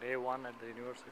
day one at the university.